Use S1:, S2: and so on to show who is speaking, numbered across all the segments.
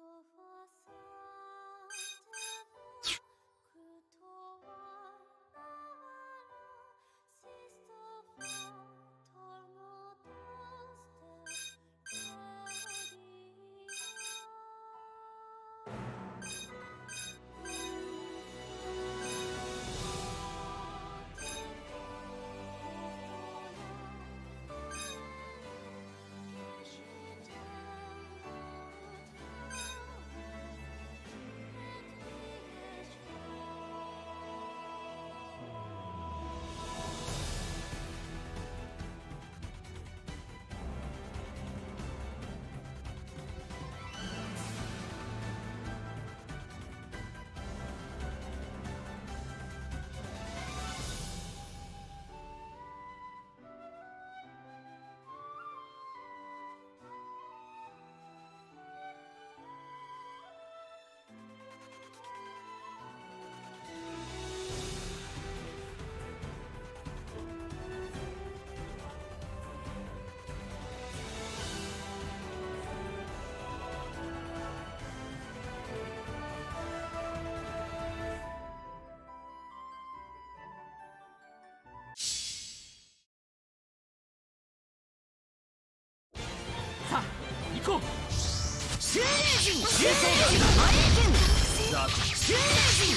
S1: your. 人周礼人前剣周礼人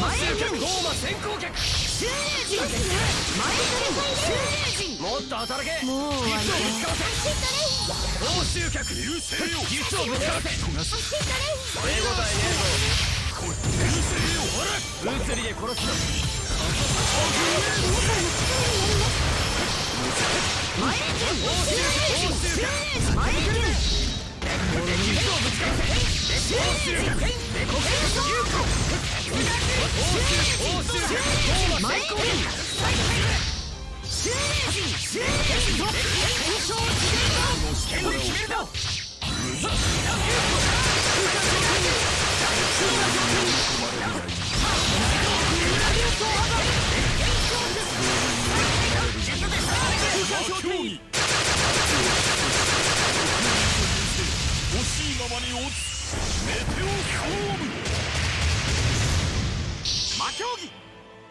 S1: 前剣ゴーマ先行客周礼人前剣周礼人もっと働けもう。終わり報酬客流星よギフをぶつかせ手応えねえぞこれ流星よほら物理で殺すの Let's go! 欲しいままに落つメテオ勝負。魔競技。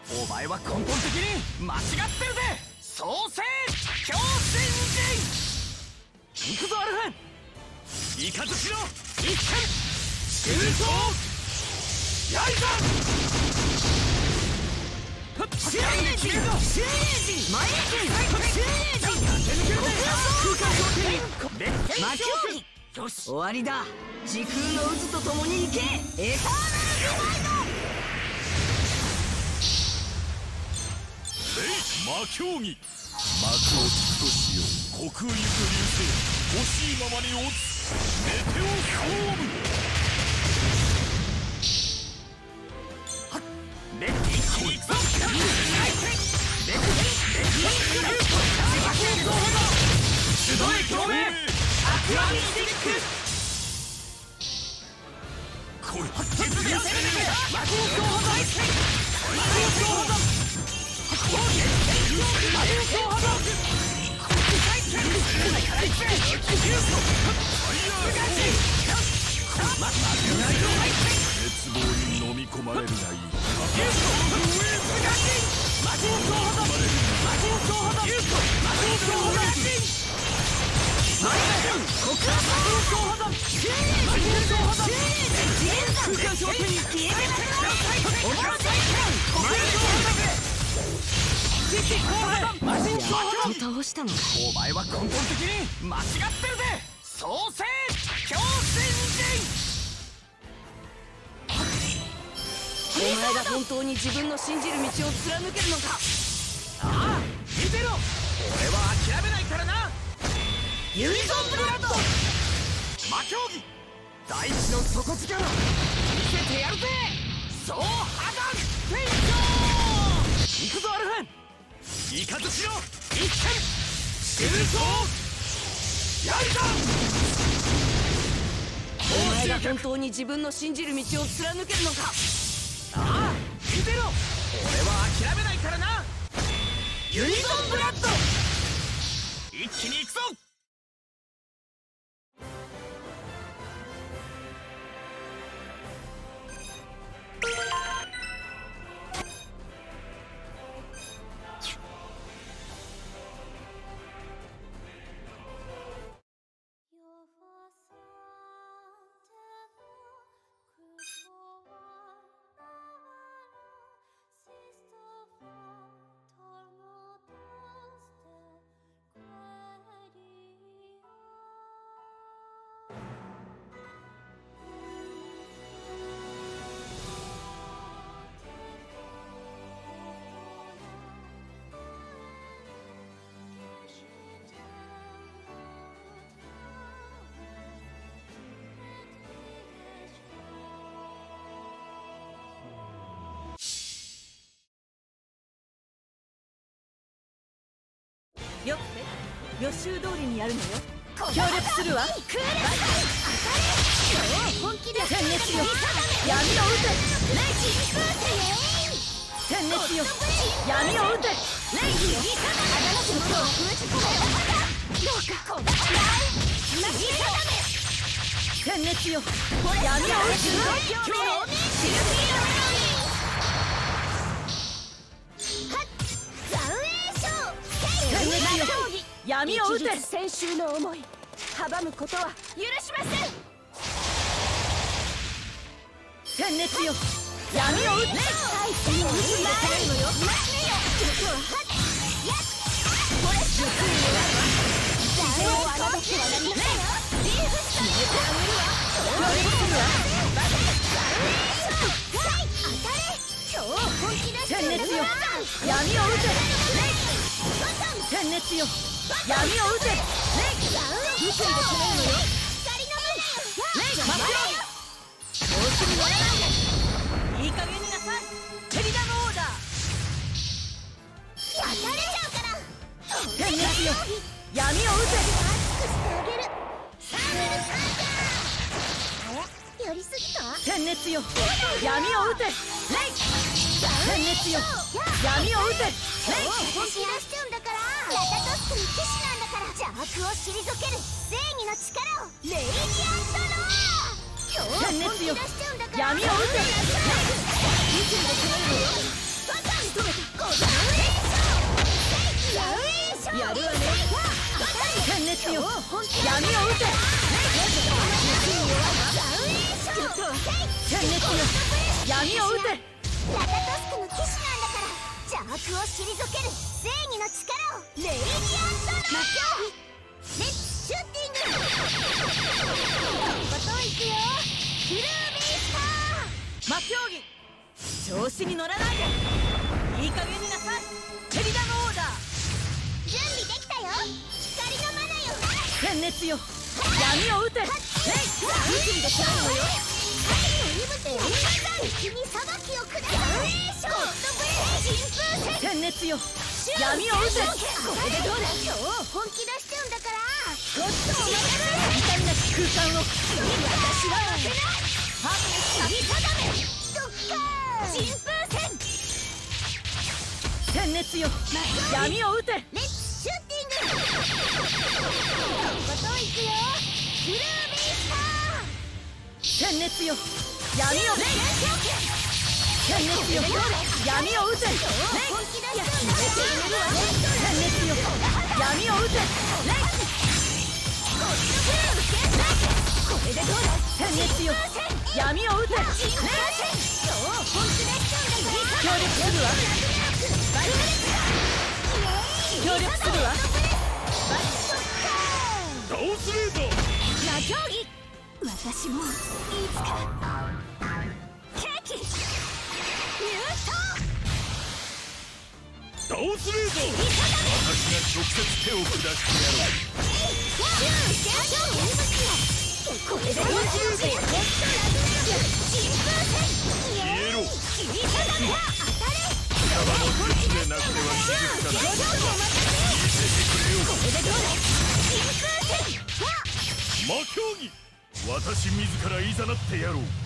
S1: お前は根本的に間違ってるぜ創世強戦陣行くぞアルファンイカズチの一剣シュートやいざ修練人修練人前剣修練人国魔競技よし。終わりだ時空の渦と共に行けエターナルデバイド魔競技幕をつくとしよう虚空行く流星欲しいままに落つメテオ勝負レッ込まれるがいい。倒したのお前は根本的に間違ってるぜ創世強戦陣お前が本当に自分の信じる道を貫けるのか。ああ見てろ。俺は諦めないからな。ユニゾンブラッド。魔競技大地の底力。見せてやるぜ。そうハガンフェイト行くぞアルファン。イカズチの一点。シュートやるかお前が本当に自分の信じる道を貫けるのかああ見てろ。俺は諦めないからな。ユニゾンブラッド。一気に行くぞ。予習通りにやるのよ。協力するわ。クール本気で天熱よ闇を撃てレイジ天熱よ闇を撃てレイジのを封じ込めどうか熱よ闇を撃つシルフィー闇を撃て。先週の思い阻むことは許しません
S2: 殲滅よ。闇を打つね
S3: 打つのよこれすぐ誰も侮って。はなりませんよリーフスタイル
S2: 協力するわ
S3: 当たれ今日本気出して
S2: 殲滅よ闇を打て殲滅よ闇を打て。ね
S3: 打つんで攻めるのよ光の
S2: レイマクロ調子に乗らないでいい加減になさいテリダのオーダー
S3: 当たれちゃうから
S2: 殲滅よ闇を打て
S3: 熱くしてあげるサーベルサーあれやりすぎた
S2: 殲滅よ闇を打てレイ殲滅よ闇を打てレイ
S3: 本気出しちゃうんだ。ラタトスクの騎士なんだから邪悪を退ける正義の力をレイディアントロー今日
S2: 殲滅よ
S3: 本気出しちゃう。んだから
S2: 闇を打て
S3: いつも決めるのよバカ仕留めたゴザウェイショー
S2: やるわね殲滅よ闇を打て殲滅よ闇を打て
S3: ラタトスクの騎士邪悪を退ける。正義の力をレイディアント魔競技レッツシューティングとことんいくよクルービースター
S2: 魔競技調子に乗らないでいい加減になさいテリダのオーダー
S3: 準備できたよ光のマナよ
S2: 殲滅よ闇を打てレイ
S3: 打つんでしょうよ戦
S2: 殲滅よ。闇を打て。
S3: これでどうだ。今日本気出しちゃうんだからゴッドを
S2: 痛みなき空間を
S3: 私は。負けないハーネス切り定めドッカーン疾風戦
S2: 殲滅よ。闇を打て
S3: レッツシューティングとことんいくよクルービースター
S2: 殲滅よ闇を殲滅よ闇を打て闇を打て
S3: これでどうだ
S2: 殲滅よ闇を打て協力するわ協力するわ
S4: ダオスレーダー
S3: 魔競技私もいつかケーキミュート
S4: ダオスレーダー私が直接手を下してやろう
S3: これでどうだ？
S4: 消えろ貴様の術でなくては気づかない見せてくれよ魔競技私自らいざなってやろう。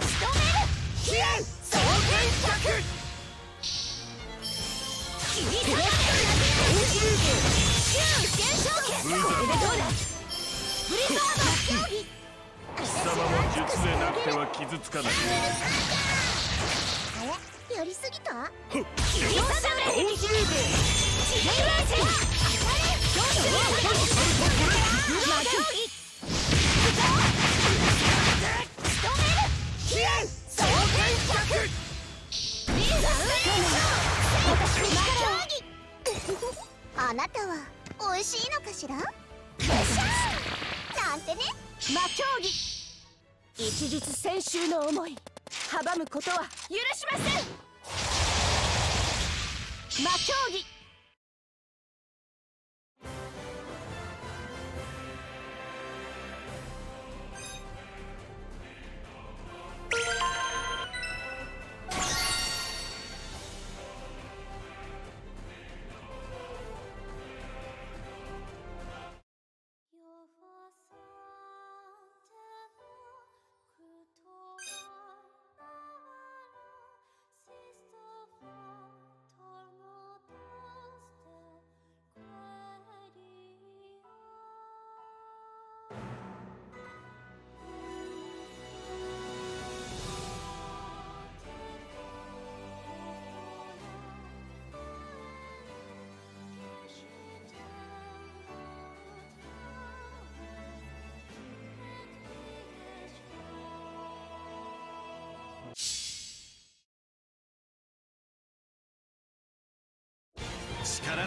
S3: あなたは。美味しいのかしら？しなんてね！魔競技。一日先週の思い。阻むことは許しません。魔競技「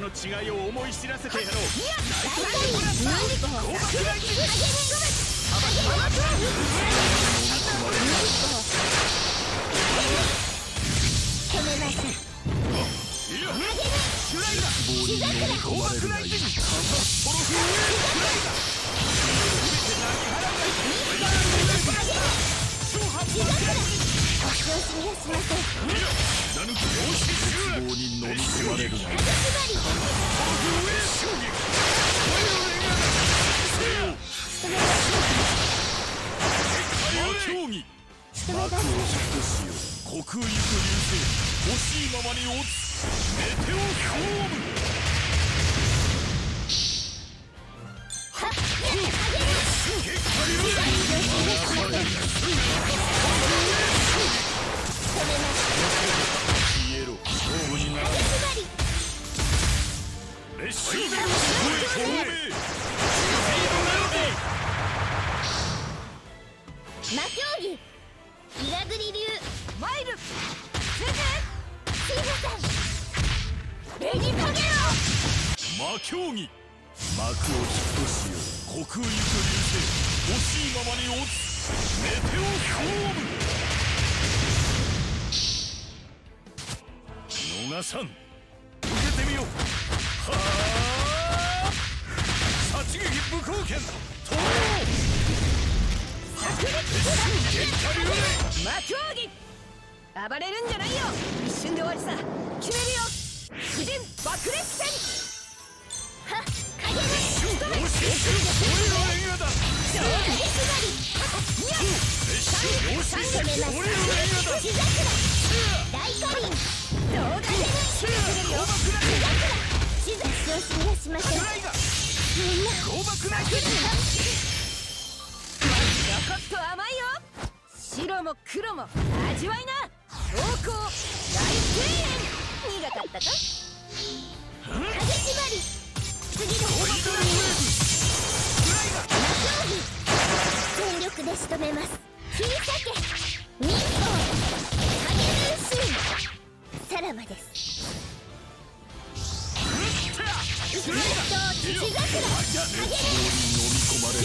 S4: の違いを思い知らせてやろう。
S3: 止めません
S4: いやシュライダー
S3: しざくら
S4: 高爆雷神カンバストロフィー
S3: 調子にはしま。せん
S4: なぬきよしシュラに飲み込まれるな
S3: つまり
S4: 魔競技
S3: 仕留め出す
S4: しよ虚空ゆく流星欲しいままに落つメテオソーム
S3: はっ魔競技イラグリ流
S2: マイル
S3: すずシーフさんベニカゲ
S4: 魔競技幕を引くとしよ。う虚空ゆく流星欲しいままに落つメテオソーム逃さん受けてみよ。うはあ殺撃武功剣と
S2: 魔競技暴れるんじゃないよ一瞬で終わりさ決めるよ婦人爆裂戦
S3: はっ影の
S4: よし俺の映画だ
S3: 影縛り
S4: よし
S3: 止めます
S4: 俺の映画だ
S3: 地桜大火輪
S2: どうだ
S3: シザ調子にはしませんみんな
S4: 高爆な
S2: ちょこっと甘い。よ白も黒も味わい。な陽光大声援苦かったか
S3: 影縛り次の魔競技全力で仕留めます切り裂け忍法影分身さらばです
S4: 飲み込まれる。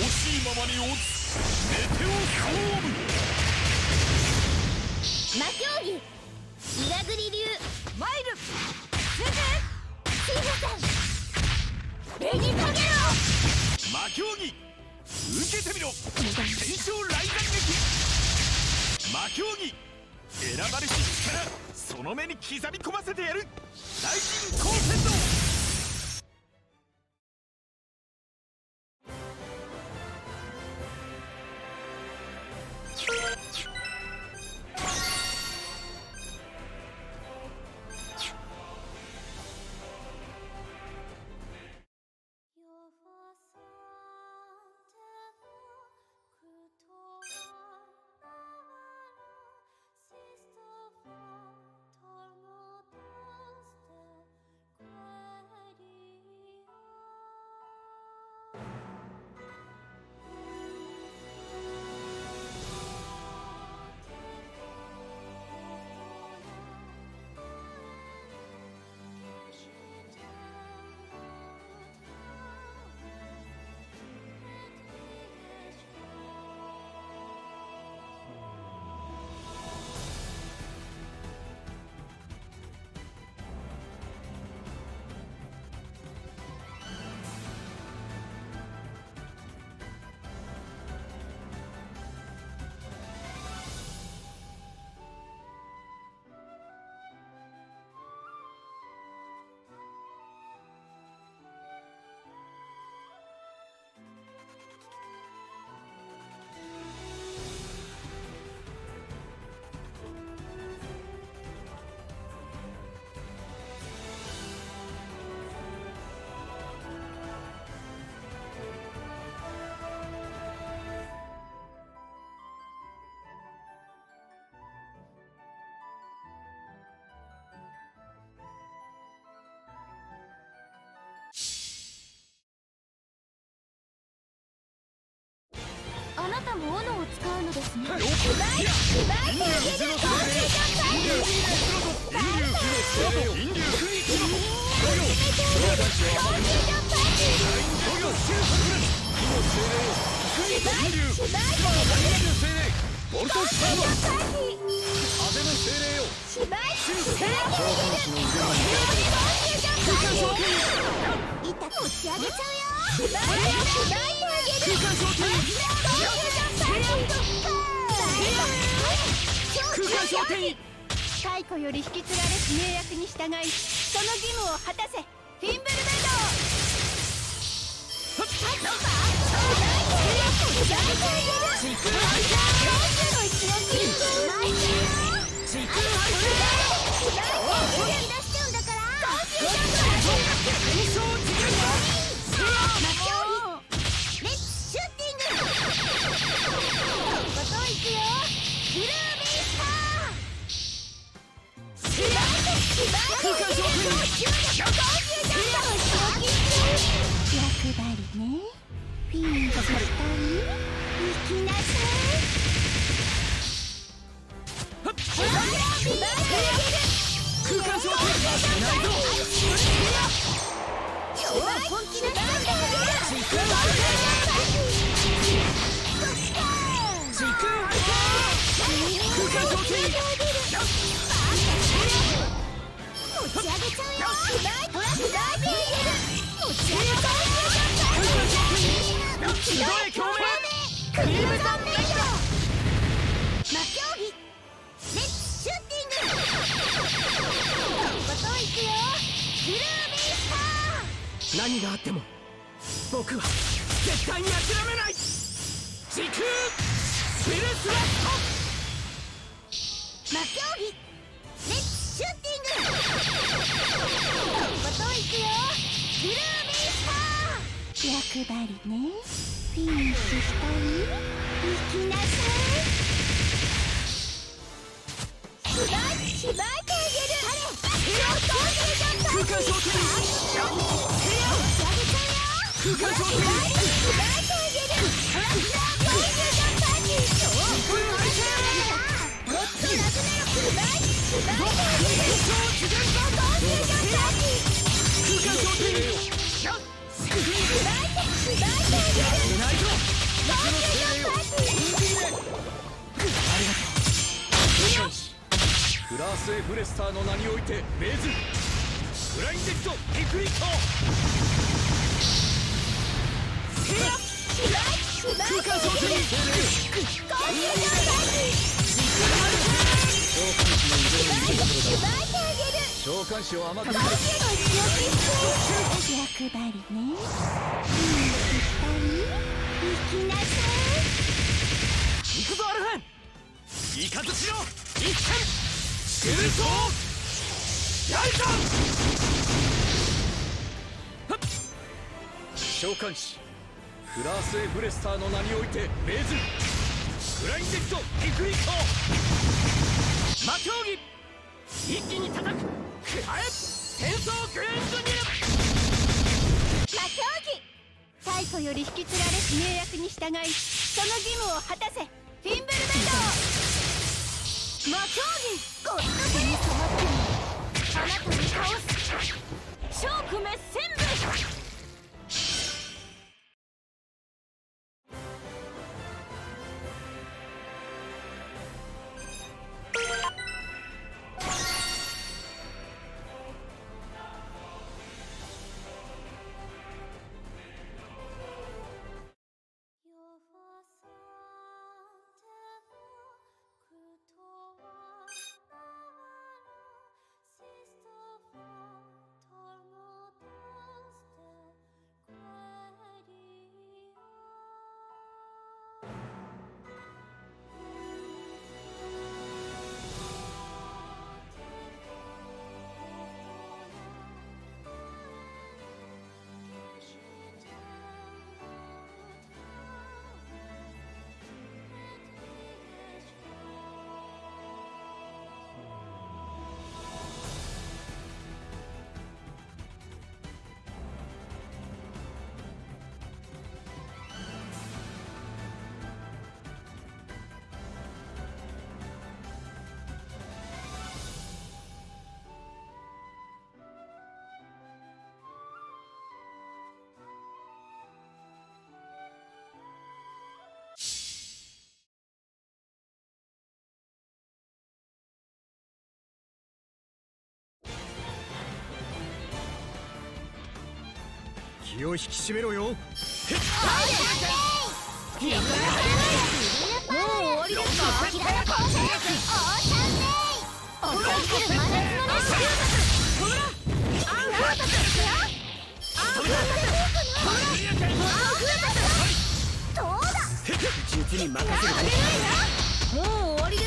S4: 欲しいままに落つメテオソーム
S3: 魔競技イラグリ流
S2: マイル。す
S3: シーフさん。ベニカゲロ
S4: 魔競技受けてみろ。天正雷斬撃魔競技選ばれし力。その目に刻み込ませてやる。大臣光線道「
S5: ュー今のダイヤの精霊ボルトスターバ風の精霊よ
S3: 芝居
S5: シューサ空間昇天
S3: 板持ち上げちゃうよ芝居芝居
S5: 空間昇天空間昇天
S2: 太古より引き継がれし命役に従いその義務を果たせフィンベルベ
S3: 役割
S5: 空間昇天ないぞ
S3: 本気出したんだから
S5: 空間昇天
S3: 持ち上げ
S1: 何があっても僕は絶対に諦めない時空スピルスラット
S3: 魔競技ター役割ねフィニッシュしたり行きなさい芝居芝居てあげる彼
S5: 空間昇天空間昇天空間昇天ないぞフラース・エ・フレスターの名において命ずるフラインデッド・リクリット空間昇天召喚師を甘く見た
S3: 役割ねいいしたり行きなさ
S1: 行くぞアルファン
S5: イカズチの一戦シュルソーやいか召喚師フラース・エ・フレスターの名において命ずるフラインデッド・リクリット
S1: 魔競技一気に叩くくらえ戦争グレンドニル
S2: 魔競技太古より引き継がれし盟約に従いその義務を果たせフィンブルベド魔競技ゴッド手に染まってもあなたに倒すチョークメ
S1: 気を引き締めろよ。
S2: もう終わりですか？
S3: キララ光線オーシャンデイ襲い。来る真夏の熱
S2: ほらアン。フータスアンフータスほらアンフータス
S3: どうだ
S1: 術に任せる
S2: あげないなもう終わりで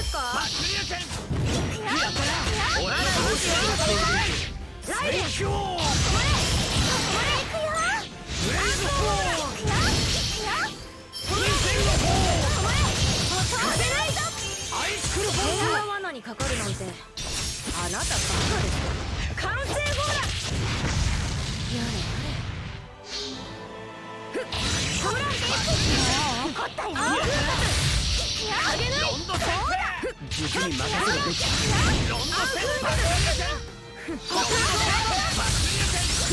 S2: にかかるなんてあなたバカです完成ゴーラやれやれほら
S3: 怒ったよ
S2: アンフータスあげない
S1: ロンド先生術に任せるべきロンド先
S2: 空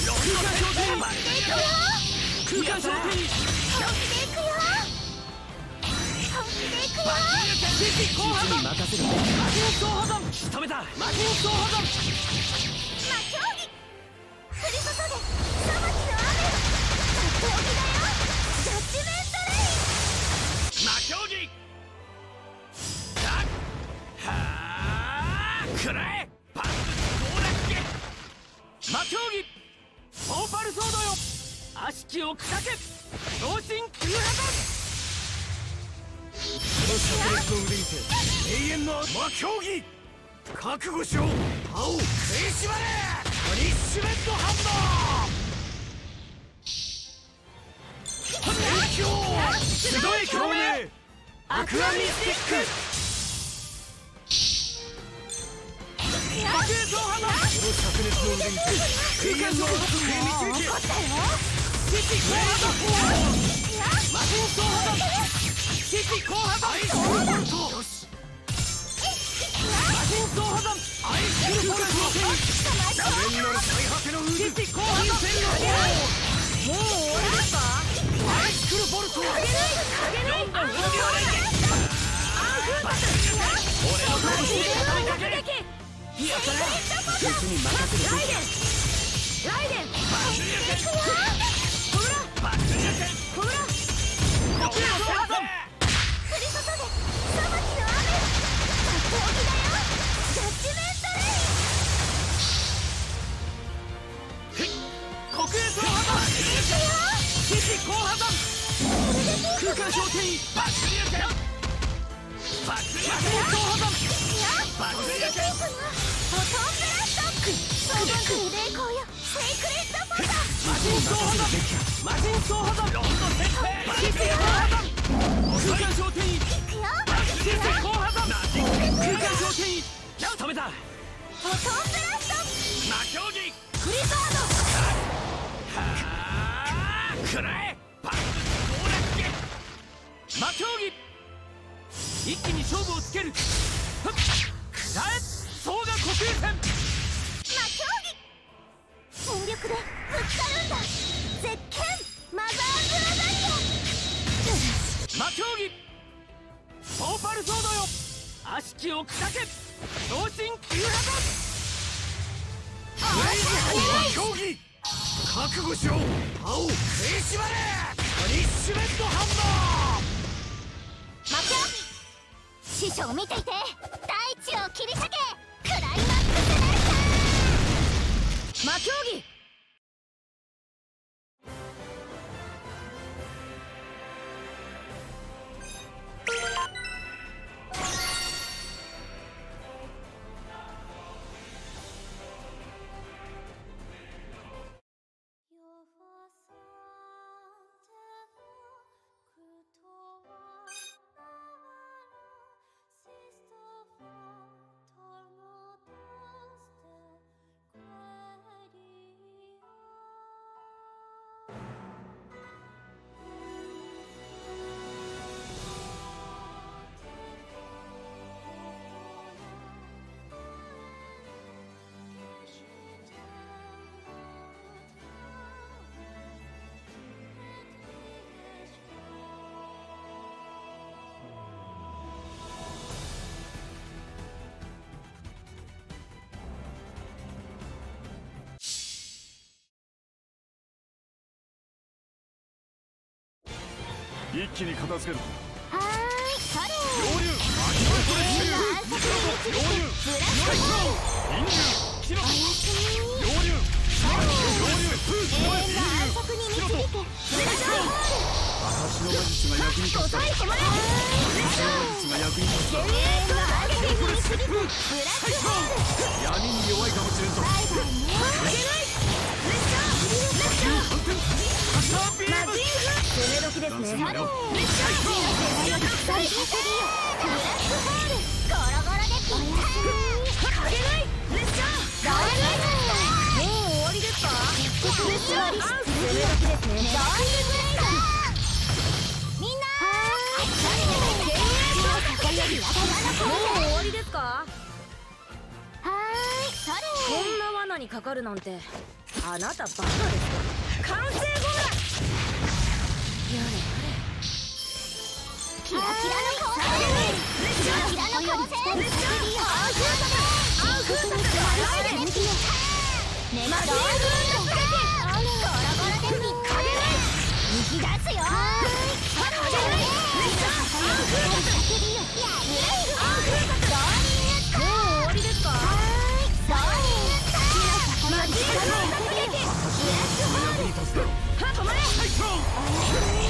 S3: ジャッジメント
S1: を砕け同心急破断この灼熱の腕にて永遠の魔競技覚悟しろ歯を食いしばれパニッシュメントハンド最強鋭い共鳴アクアミスティック波形総破断この灼熱の腕にて。永遠の悪夢へ導け敵後破断魔人総破断敵後破断アイスクルボルトよし魔人総破断アイスクルボルト無限なる最果ての渦敵後破断もう終わりですかアイスクルボルトあげないあげないあげないアンフータス俺の拳で畳みかけるいやそれ術に任せるべきライデン。空間焦点バックリアケンバックリアケン総破断バックリアケン
S3: フォトンブラスト荘厳たる。霊光よ
S1: 一気に勝負をつけるふっらえ総が呼吸戦
S3: 魔競技全力でぶつかるんだ絶剣マザーズ・アザリ
S1: 魔競技ソーパルソードよ悪しきを砕け同心急破
S4: 魔競技覚悟しろ歯を食いしばれパニッシュメントハンマー
S3: 魔競技師匠を見ていて大地を切り裂けクライマックスナイ
S2: 魔競技
S3: 一気に片付ける。
S5: はーいそれ
S3: 流流
S5: 永遠の暗殺に導くブラックホール
S3: 陰流キノ
S5: おやすみ
S3: 流流
S5: 永遠の暗殺に導くブラックホール
S3: 私の魔術が役に立つ
S5: 抑え込まれ
S3: 私の魔術が役に立つ
S5: 永遠の暗殺に導くブラックホール
S3: 闇に弱いかもしれんぞ
S2: こんな罠にかかるなんてあなたバカですか完成後
S5: キラキラの光線キラキラの光線叫びよアウフーサアウフーサアイデンネマドーフーサゴロゴロでピッタリ逃げ出すよはーいそれアウフーサ叫びよやブレイブアウフーサドーリングスター
S2: もう終わりですか
S5: はーいドーリングスターマジックの突撃ブラックホール
S3: 役に立つだろ
S2: は止まれ
S3: 最強
S2: 攻め時ですね
S3: 天候を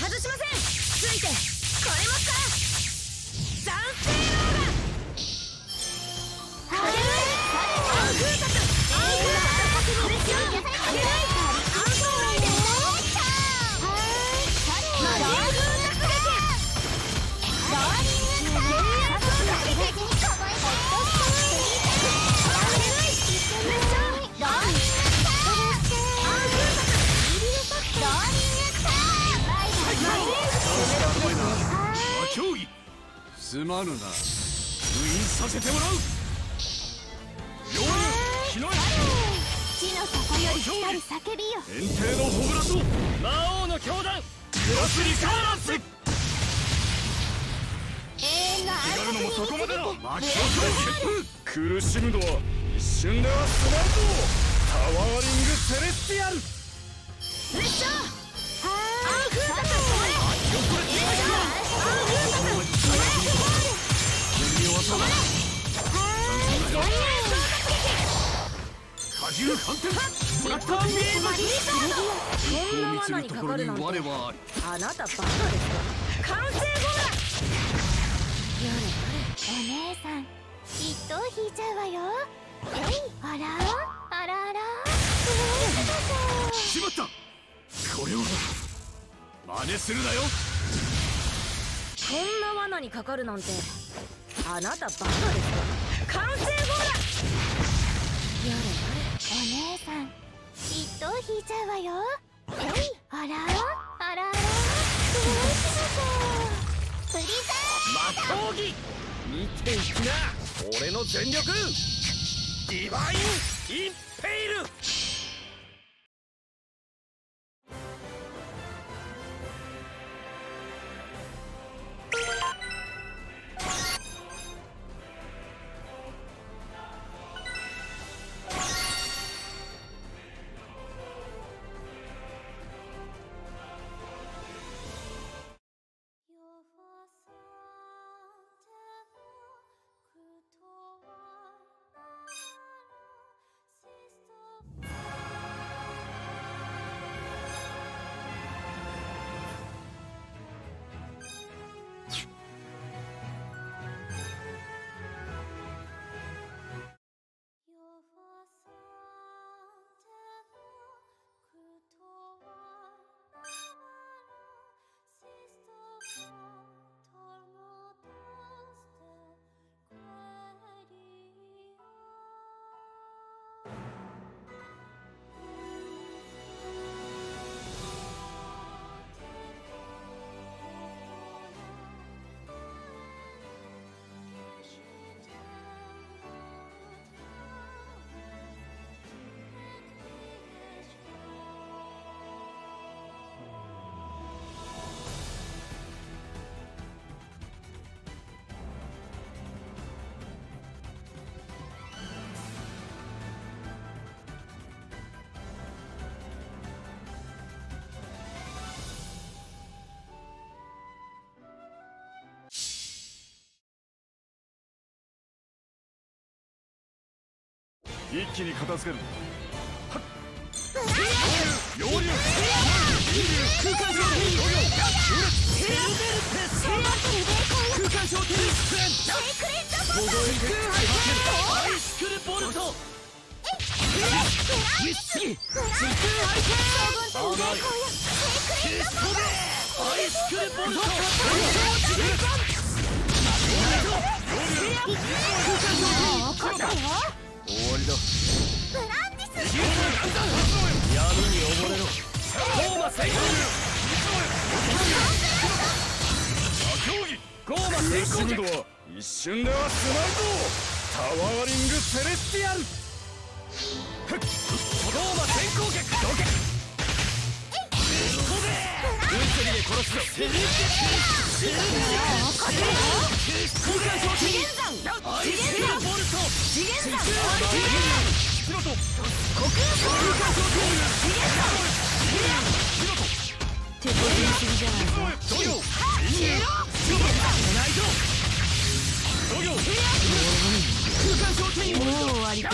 S2: 外しませんついてこれますか
S3: すまぬな。封印させてもらう。両流日の
S5: 地の底より光る叫びよ。
S3: 炎帝のホブラと魔王の教団。グラスリカーラス
S5: 永遠の
S3: やるのもそこまでだ
S5: 暗殺に導く
S3: 魔競技苦しむのは一瞬では済まんぞ。タワーリングセレスティアル。
S2: レッシャー
S5: はーい
S2: フーサスこんな
S3: 見つ
S2: 罠に
S3: めるところに
S2: かかるなんて
S3: 我はあり
S2: あなたバカですか完成後だやれ
S5: お姉さん一等引いちゃうわ
S3: なよ
S2: こんな罠にかかるなんてあなたバカですか完成後だやれやれ
S5: お姉さん。一等引いちゃうわよえいあらあらあらどうしましょうプリザ
S3: 魔競技見ていきな俺の全力ディバインインペイル「
S4: 一気に片付ける。
S1: 容流空間上天セルス空間上天ボゴイクアイスクルボルト次時空ハリケーントに溺れろ。ゴーマ先行
S4: 競技
S1: ゴーマ先行
S4: 今度は一瞬では済まんぞタワーリングセレスティアル
S1: ゴーマ先行脚どけ。運釣りで殺すぞセルベセルベ空間上天アイスクルボルト
S6: 次元山
S4: ヒロト
S1: 空間上天
S6: 手こずりすぎじゃない
S4: ゾヨ
S1: 内臓
S4: ゾヨ
S1: 空間上天
S6: もう終わりか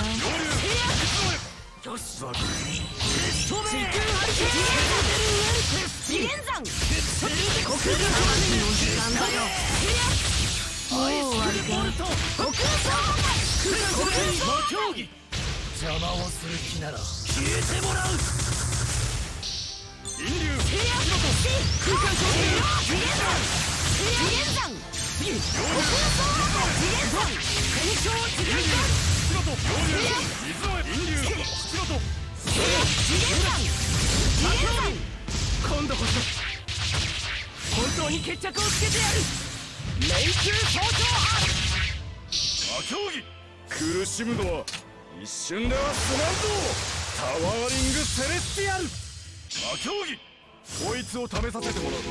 S1: よし。
S4: ザク
S1: ストベ時空ハリケーン
S6: 次元山
S1: セルベ空間上
S6: 時間だよもう終わりか
S1: ボルト空間上天魔競技邪魔をする気なら消えてもらう。
S4: 引流
S1: 空間上天
S6: 次元山
S1: 次天頂次元
S4: ヒロト容流水を引流ヒロト
S1: 今度こそ本当に決着をつけてやる連中早朝
S4: 魔競技苦しむのは一瞬では済まんぞタワーリングセレスティアル。魔競技こいつを試させてもらう。動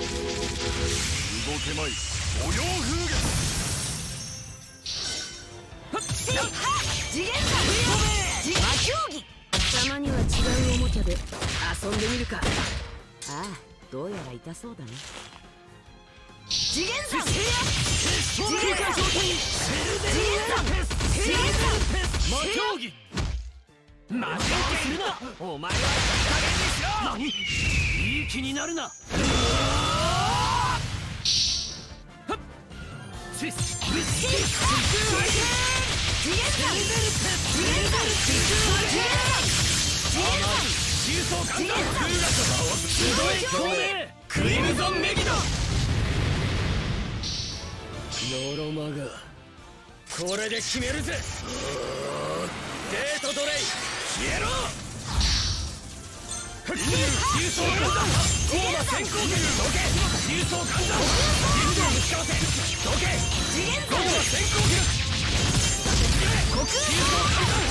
S4: けまい。お洋風月。
S6: 次元山魔競技たまには違うおもちゃで遊んでみるか。ああどうやら痛そうだね。次元山
S1: 空間上天セルベルペスセルベルペス魔競技負けようとするなお前は加減にしろ何いい気になるなシスウィスキー
S6: 次元山
S1: セルベルペスセルベルペス甘い重装艦だ空ガス集え共鳴クリムゾンメギドノロマがこれで決めるぜ。デートドレイ消えろ。重装艦だゴーマ先行権どけ重装艦だ人道ぶちかわせどけゴーマ先行権重装艦だ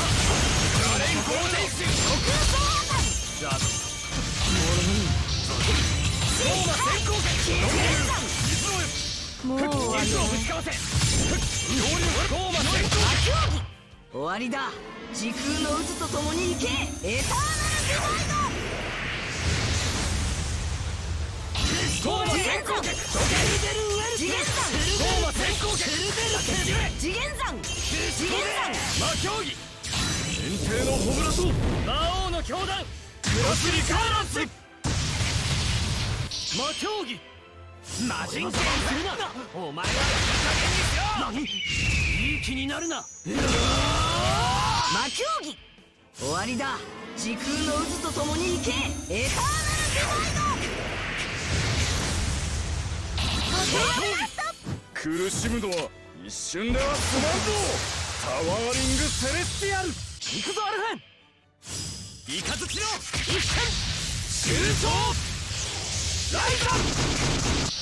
S1: ガレンゴーデンシュザードゴーマ先行権どけ
S6: もう終わり。終わりだ。時空の渦と共に行け。エターナル。
S1: ゴーマ先行権どけ
S6: 次元山
S1: ゴーマ先行権
S6: 次元山次元山
S1: 魔競技天帝のホムラと魔王の教団クロスリカーランス魔競技魔人剣するな。お前はいい加減にしろ。何いい気になるな。
S6: 魔競技。終わりだ。時空の渦と共に行け。エターナルディバイド
S4: 苦しむのは一瞬では済まんぞタワーリングセレスティアル
S1: 行くぞアルファンイカズチの一戦シュートライザ「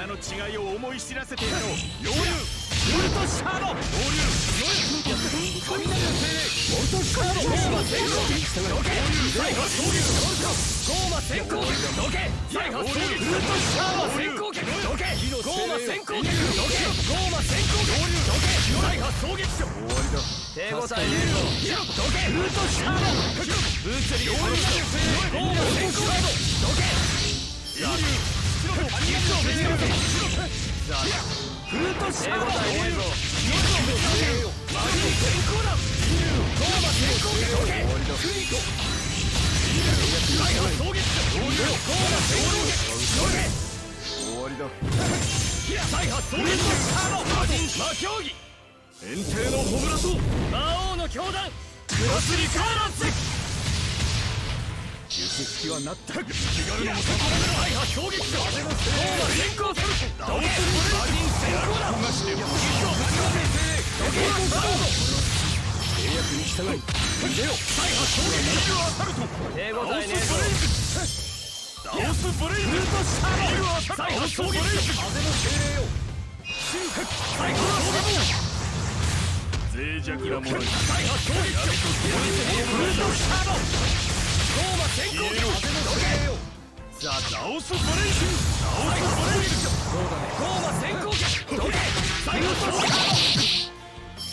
S4: 力の違いを思い知らせてやろう。妖竜ウルトシャード妖竜雷の精霊ウルトシャードゴーマ先行どけ最後衝撃ゴーマ先行どけ最後衝撃ウルトシャード先行撃どけゴーマ先行撃どけゴーマ先行撃どけ最後衝撃終わりだ手応えねえぞどけウルトシャード物理ゴーマ先行撃どけ妖竜白と神を目指せフルートシャード手応えねえぞマジ先行だゴーマ先行どけクリコ最後衝撃ゴーマ先行撃どけ終わりだ。最後衝撃シャード魔人魔競技遠征のホムラと魔王の教団グロスリカーランス術式はなった気軽のもと最波衝撃だ風のせい先行する倒す魔人先行だ逃してもどけ契約に従い腕よ最波衝撃アサルト手応えねえぞ倒すブレイズルートシャード最波衝撃風の精霊よ進化最波衝撃脆弱なものに最波衝撃ルートシャドゴー先行風の精霊よザ・ラオスブレイクラオスブレイクそうだねゴーマ先行逆どけ最後と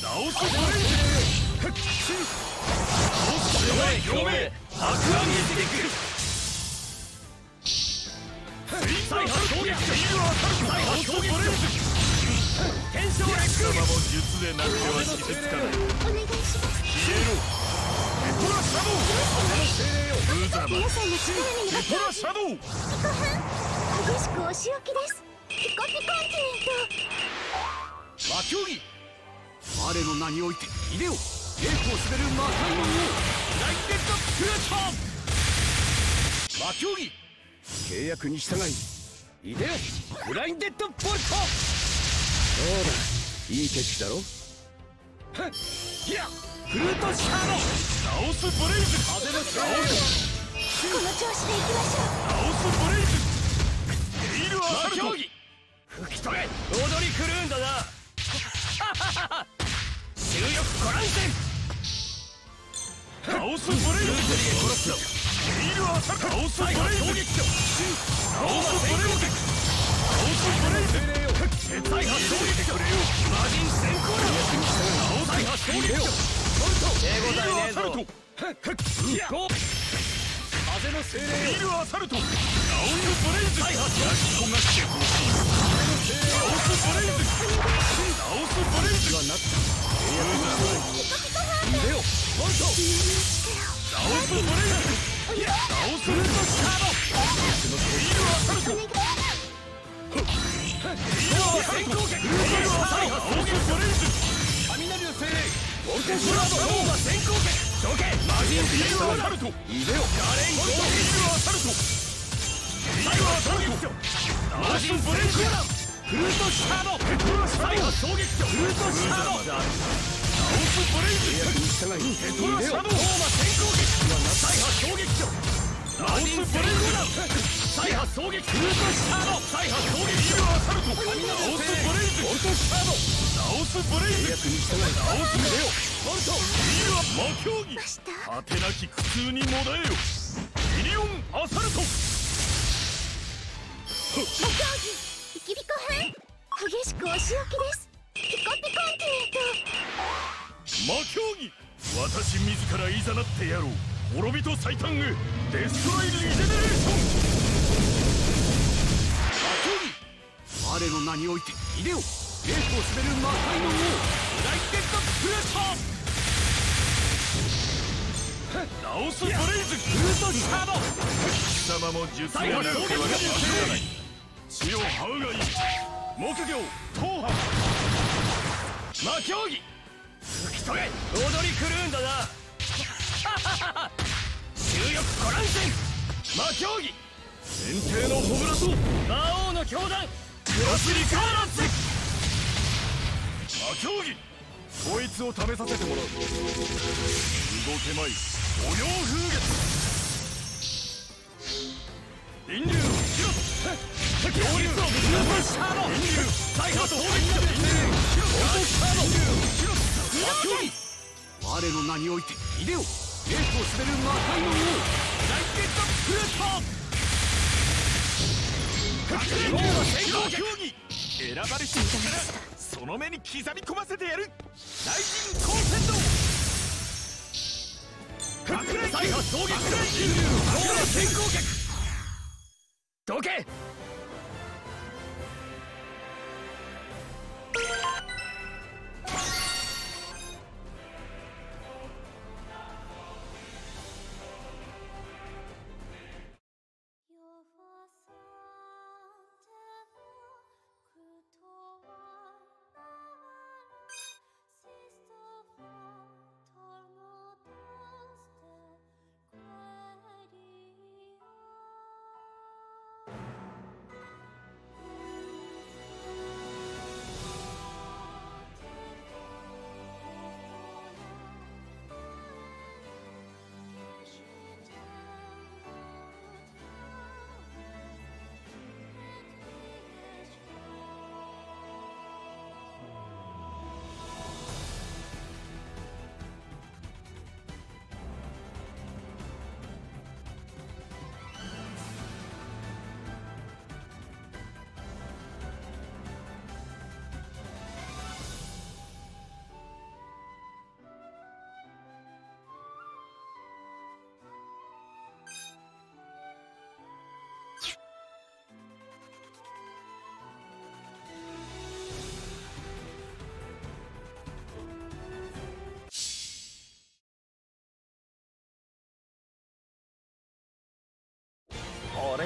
S4: ラオスブレイクラオスブレイク表明白暗撃できる最後攻撃最後攻撃検証レック様も術でなくては傷つかない
S3: お願いします。
S4: 消えろ
S3: 皆さんの力によって
S4: トラシャドウ
S3: ピコハン激しくお仕置きですピコピコンティネント
S4: 魔競技我の名においてイデオ契約に従いイデオブラインデッドボルトいい景色だろ？はっいやフルートシャードラオスブレイズ風の精霊
S3: この調子でいきましょう。
S4: ラオスブレイズエイルアサルト吹き飛べ踊り狂うんだな収力ご覧戦ラオスブレイズエイルアサルトラオスブレイズラオスブレイズラオスブレイズ絶対発衝撃くれよ魔人先行だラオス発衝撃応えねえぞ風の精霊ビールアサルトラオスブレイズレイズラオスブレイズがなった契約に腕をポントラオスブレイズラオスルーアサルトビールアサルトビールアサルトラオスブレイズ雷の精霊オルテージラードローマ先行権どけマジンビールアサルトイデオガレンゴービールアサルトビールアサルトマジンブレイクフルートシャードペトラ最後衝撃フルートシャードラオスブレイズペトラシャードローマ先行権最後衝撃ラオスブレイクダウン最波衝撃ルートシャード最波衝撃ラオスブレイズボルトシャードオスブレイズに従えオスレオボルトビールは魔競技果てなき苦痛にもだえよミリオンアサルト
S3: 魔競技イキビコハン激しくお仕置きですピコピコンティ
S4: 私自らいざなってやろう。滅びと最短へデストロイリジェネレーション。魔競技我の名においてイデオレースを滑る魔界の王ブライテッドプレッシャー。ラオスブレイズルートシャード。貴様も術がなくてはらない。血を這うがいい。木魚踏破魔競技。吹き飛べ。踊り狂うんだな。収力ご覧戦魔競技天帝のホムラと魔王の教団グロスリカーランス魔競技こいつを食べさせてもらう。動けまいお洋風月輪流のキロ両立の武
S1: シャーロ最後攻撃だシャーロ魔競技我の名においてイデオレートを滑る魔界の王。ライゲット。プレッター魔競技選ばれし力その目に刻み込ませてやる大神光線道隠れ最後衝撃だ先行客どけ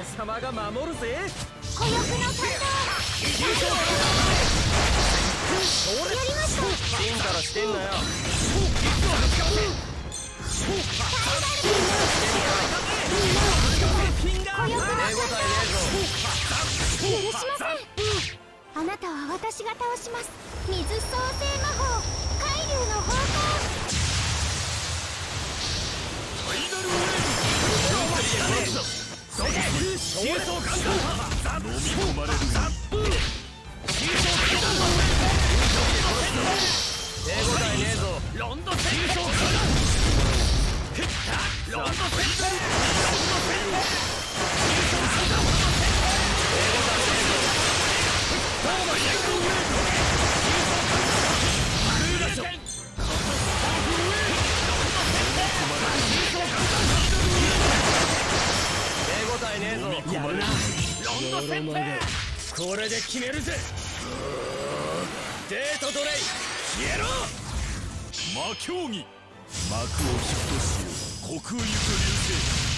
S1: 俺様が守るぜ。
S3: 孤翼のサンダーやりました
S4: チンタラしてんなよ。
S3: 孤翼のサンダー
S4: 手応えね
S3: 許しませんあなたは私が倒します水創生魔法海流の方向
S1: シュートガンガン飲み込まれる
S4: え手応えねえぞ
S1: ロンドセントロンドセントロンドセント
S4: 手応えねえぞ
S1: 込まれる。ロンドセントこれで決めるぜ。デートドレイ消えろ魔競技幕を引くとしよう虚空ゆく流星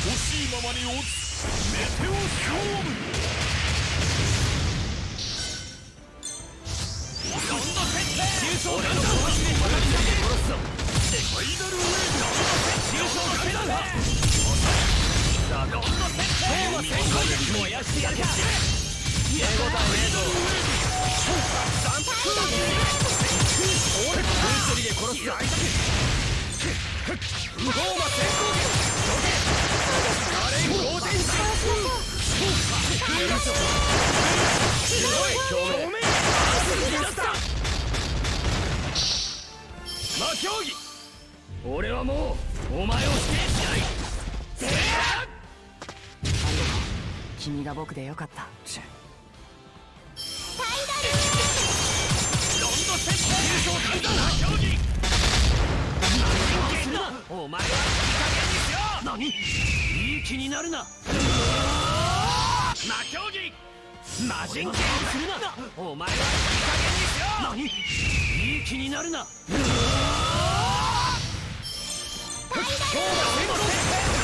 S1: 欲しいままに落つメテオ勝負。ロンドセント重装ガンダムファイナルウェーブ俺物理で殺すぞ不法魔先行ガレンゴーデンジすごい表面魔競技俺はもうお前を否定しない。
S4: 君が僕でよかった。
S1: ロンドセント優勝簡単な競技お前はいい加減にしろ何？いい気になるな。魔競技。魔人ゲームするな。お前はいい加減にしろ。何？いい気になるな。魔王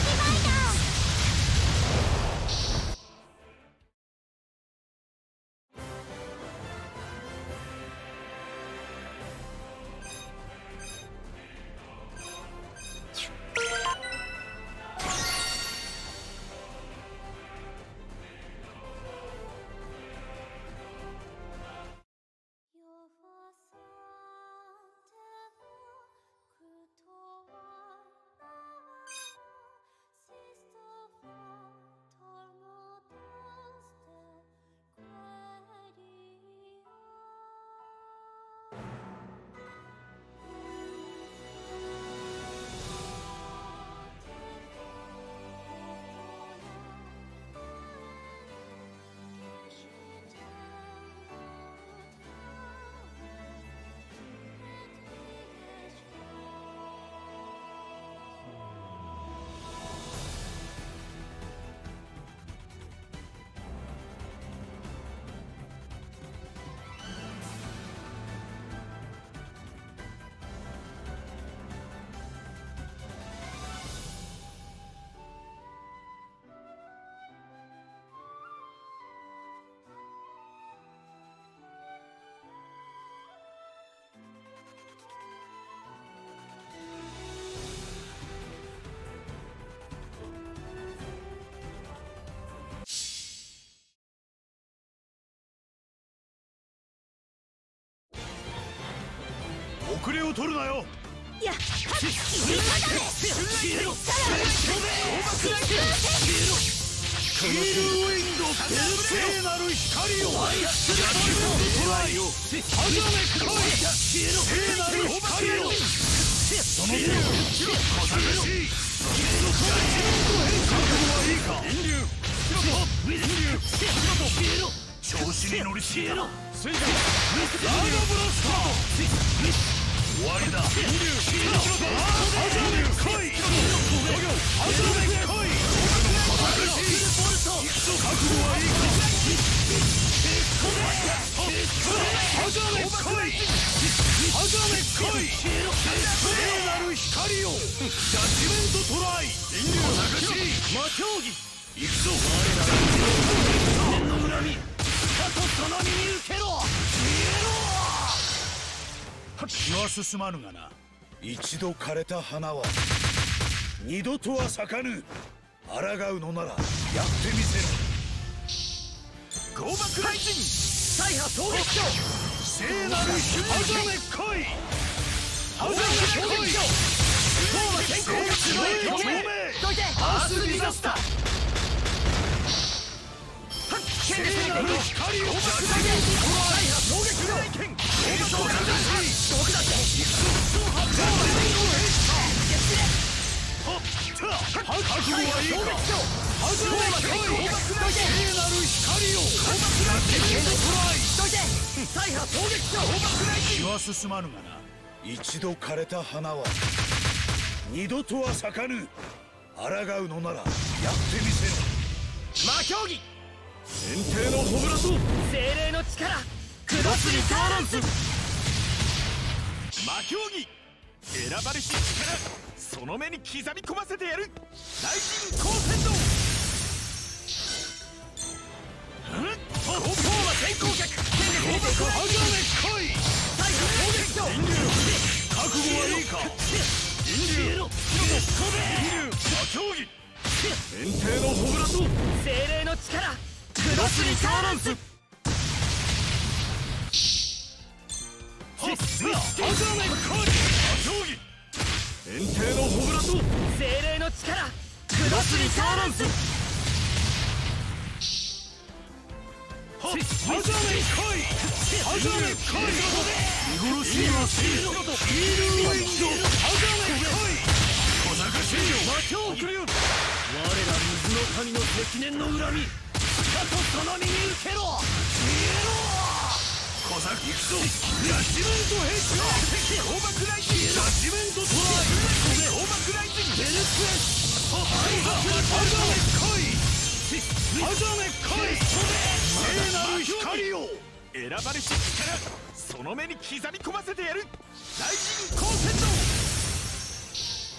S4: 遅れを取るなよ。ルウィンド聖なる光をトライをはじめ聖なる光をその手をし覚悟はい。い。か遠流調子に乗りすぎたラブラスター終わりだ。遠流はじめ来いはじめ来い小探し行くぞ覚悟はいいかはじめ来いはじめ来い聖なる光をジャッジメントトライ遠慮を探し魔競技行くぞ我らのの恨み気は進まぬがな。一度枯れた花は二度とは咲かぬ。抗うのならやってみせろ。合爆雷神
S1: 大破衝撃場
S4: 聖なるはじめ来い。はじめ来い
S1: 東和健康
S4: 白い
S1: 表明どいてアースディザスター剣で攻
S4: なる光を
S1: 大破衝撃場
S4: 剣
S1: 映像なんだ僕だって
S4: 覚悟はいいかはじめ来い聖なる光をラティングトライ
S1: 大破衝撃場
S4: 気は進まぬがな。一度枯れた花は二度とは咲かぬ。抗うのならやってみせろ
S1: 魔競技。
S4: 天帝のホブラと
S1: 精霊の力クロスリターランス。
S4: 魔競技選ばれし力その目に刻み込ませてやる。大神光線道
S1: 東和先行客。剣で攻めていこう
S4: はじめ来い
S1: 大破衝撃場
S4: 覚悟はいいか。
S1: 消えろ
S4: 魔競技天帝のホブラと。
S1: 精霊の力クロスリターランス。
S4: のホブラと
S1: 精霊の力。クロスリターランス。
S4: ははールウィンドはじめ来い小賢しいよ
S1: 魔競技我ら水の神の積年の恨みその身に受けろ。
S4: 小賢行くぞ。ジャッジメントヘッド高爆ライジンジャッジメントトライ高爆ライジンベルクエスははじめ来い。はじめ来い。聖なる光を。選ばれし力。その目に刻み込ませてやる。大神光線道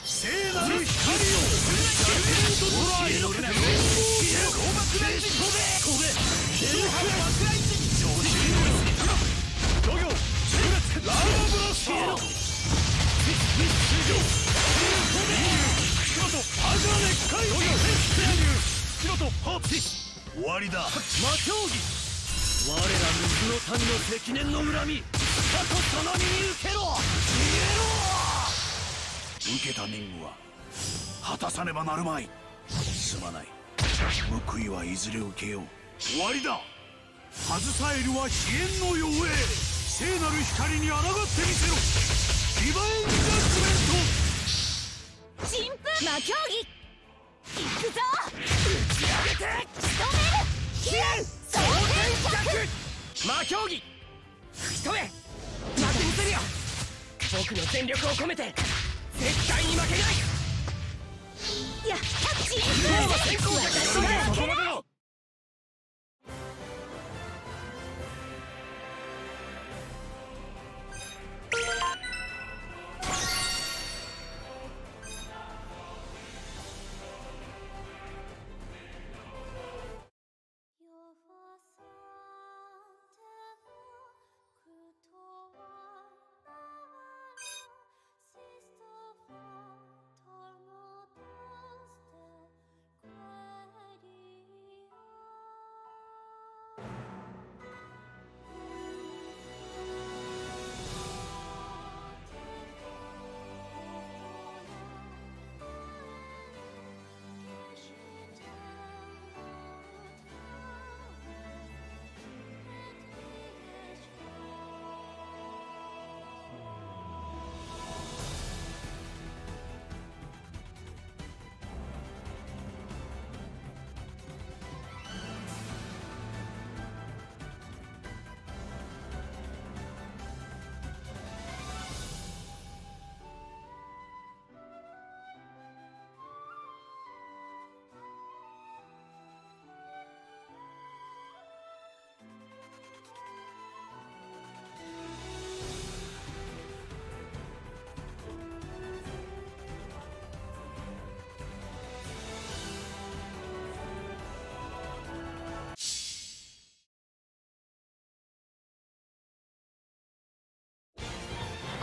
S4: 聖なる光をジャッジメントトライレインボー高爆ライジン飛べ飛べベルクエスライジン上司漁業ラーブラスター終わりだ。
S1: 魔競技。我ら水の民の積年の恨み。かとその身に受けろ。
S4: 受けた任務は。果たさねばなるまい。すまない。報いはいずれ受けよう。終わりだ。ハズサエルは支援の妖艶聖なる光に抗ってみせろ。ディバインジャッジメント。
S2: 神父魔競技行くぞ。
S1: 打ち上げて。
S2: 仕留める。飛燕総天脚
S1: 魔競技吹き飛べ待ってみせるよ。僕の全力を込めて。絶対に負けない
S2: やった神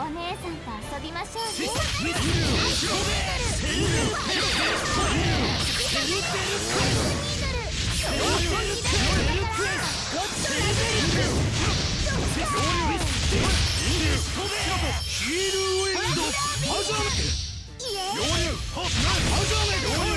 S3: お姉さんと遊びましょうね。
S4: ヒールーユハハザメ来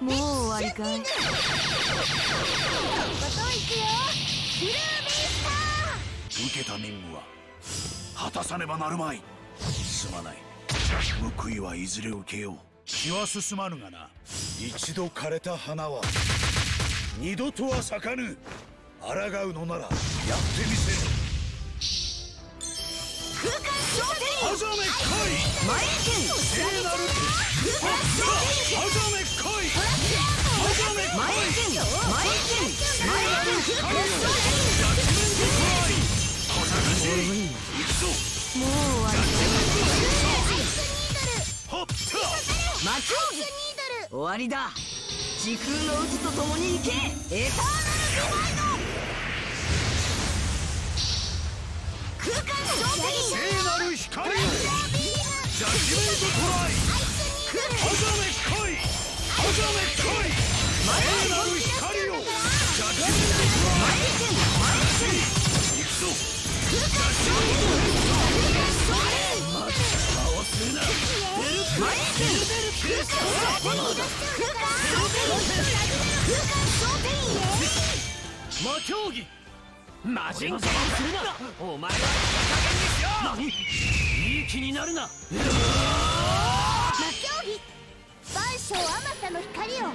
S2: もう終わりかい？
S3: とことんいくよブルービース
S4: 受けた任務は果たさねばなるまい。すまない。報いはいずれ受けよう。気は進まぬがな。一度枯れた花は二度とは咲かぬ。抗うのならやってみせろ。はざめ来い。聖なるはざめ来い。はざめ来い聖なる光をジャッジメントトライ小賢しい。行くぞ
S2: もう終わり終わりだ。時空の渦と共に行け。エターナルディマイド空間衝撃
S4: 聖なる光。をジャッジメントトライはざめ来いはざめ来い聖なる光。をジャッジメントトライ行くぞ。ジャッジメントト
S1: 魔競技魔人我慢するなお前は加減にしよういい気になるな
S3: 魔競技万象あまたの光を集え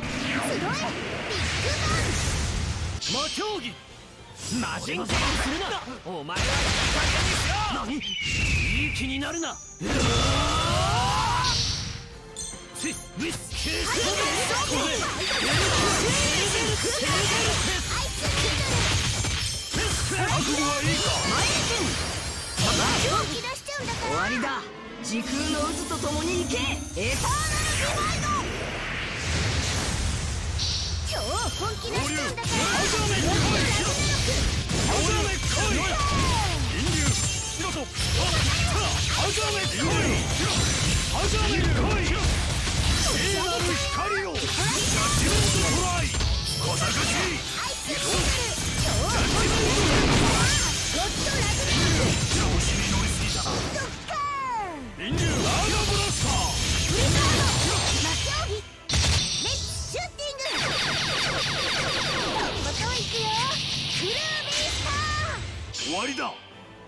S3: ビッグバン
S1: 魔競技魔人我慢するなお前は加減にしよういい気になるな
S2: 終わりだ。時空の渦と共に行け。エターナル。ディマイド
S3: 今日本気出しちゃうんだから
S4: はざめ来いはざめ来い引流白とはざめ来いはざめ来い聖なる光をジャッジメントトライ小賢しい行くぞジャッジメントトライ
S3: ゴッドラズメ
S4: 調子に乗りすぎたな
S3: ドッカー。ン
S4: 引流ラー。ガブラスター。
S3: フリカー。ド魔競技レッツシュー。ティングとことんい
S4: 終わりだ。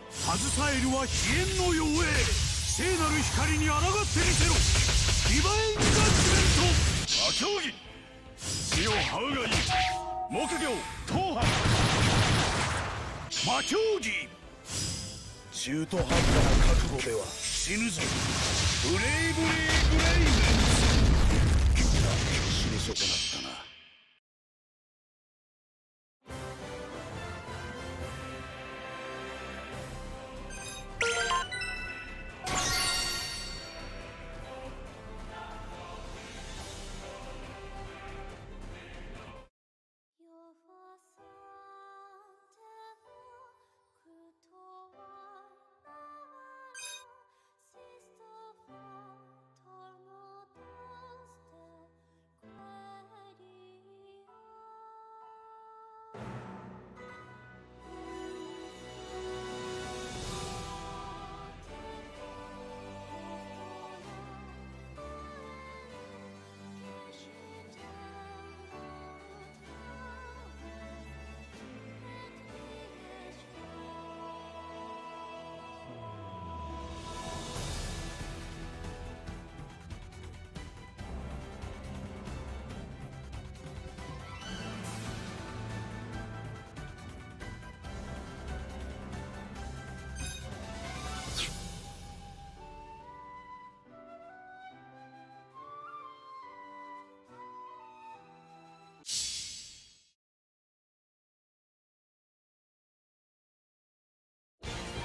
S4: 携えるは飛燕の妖艶聖なる光に抗ってみせろ。ディバインジャッジメント。魔競技。死を這うがいい木魚東波魔競技中途半端な覚悟では死ぬぞブレイブレイブレイメン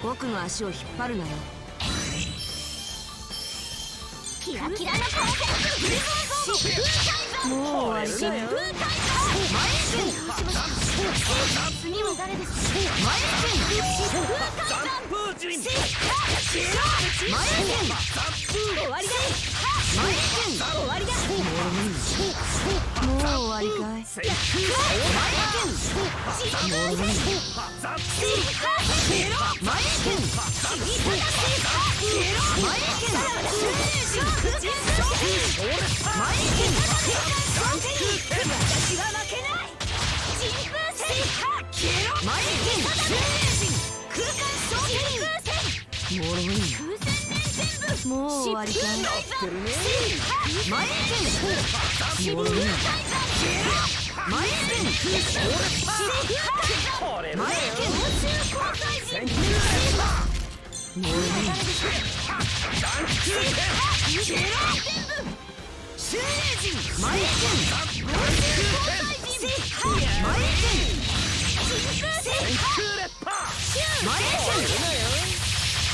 S6: 僕の足を引っ張るなよ。
S3: キラキラのパーフェクトフルゾード
S6: もう終わり
S3: 疾風タイガー前線次は誰ですか前線疾風タイガー
S1: プーチン
S3: 前線終わりだ前線終わりだ
S6: もう終わりかい
S1: 戦空
S6: もう終わりかい
S3: 前線もう前線
S1: これ
S3: 前線
S6: もう
S3: 修練人前線前線真空戦
S1: 空レッパー。
S3: 前線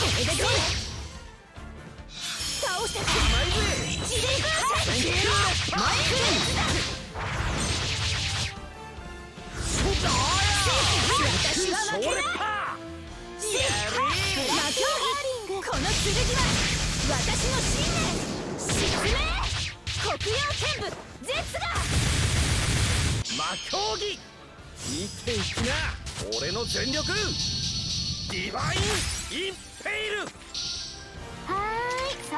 S3: これでどう倒して自力戦前線私は負けない魔競技この剣は私の信念失明黒曜剣舞絶が
S1: 魔競技。見ていきな。俺の全力。ディバインインペイル。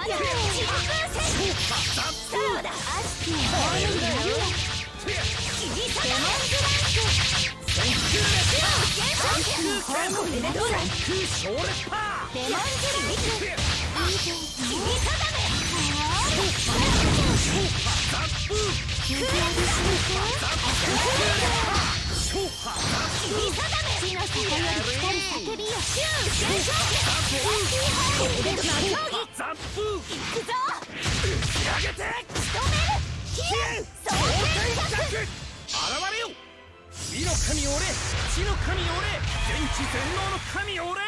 S3: はーいそれ真空戦さらばだアスキー
S1: これだよ
S3: 切り裂かれブランク
S1: 戦空レッパー
S3: 戦これでどうだ
S1: 空小レッパー
S3: レモン汁ミキ切り定め
S1: ザップ
S3: 空気
S1: ショーハ
S3: 切り定め地の底より光る叫びよシュー戦勝これで魔競技
S1: ザップ
S3: 行くぞ
S1: 仕上げて
S3: 仕留めるキュン総
S1: 現
S3: 選
S1: れよ美の神俺地の神俺全知全能の神俺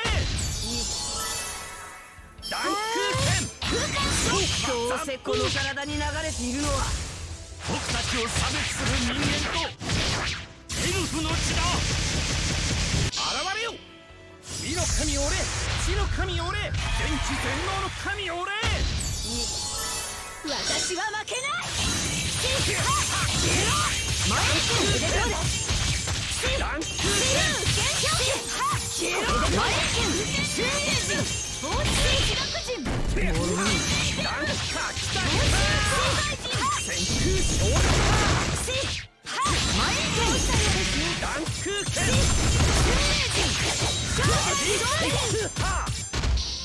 S1: ダンク剣
S6: どうせこの体に流れているのは
S1: 僕たちを差別する人間とルフの血だ。現れよ。美の神俺。地の神俺。全知全能の神俺。
S3: 私は負けない。前剣腕どうだ
S1: ダンク
S3: 剣前剣修練人防止記録人
S1: 剣ダンン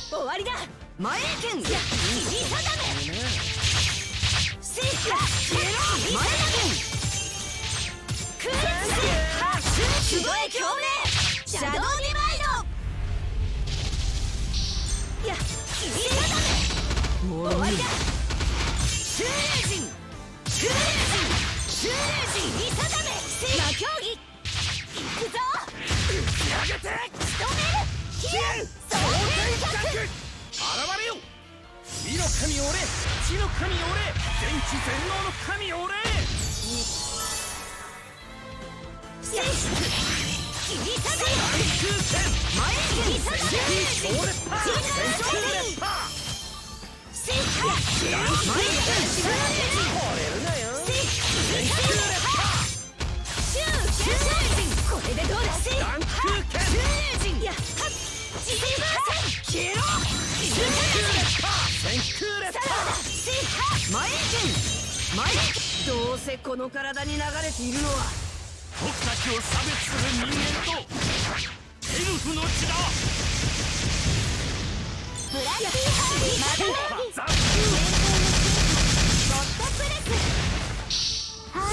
S3: 終わりだ。
S6: 前剣
S3: 切り定めシーカ前剣クーツすごい共鳴シャドウディバイドや切り定め終わりだ修練人修練人修練人切り定め魔競技行くぞ。
S1: 仕上げて
S3: 仕留める。キュン総
S1: 現
S3: 選択
S1: れよ美の神俺地の神俺全知全能の神俺
S3: セーフ切り
S6: どうせこの体に流れているのは
S1: 僕たちを差別す？る人間とエルフの血だ
S3: ブラッキーハービーマダマギ
S1: ザッ
S3: ゴッドプレスはー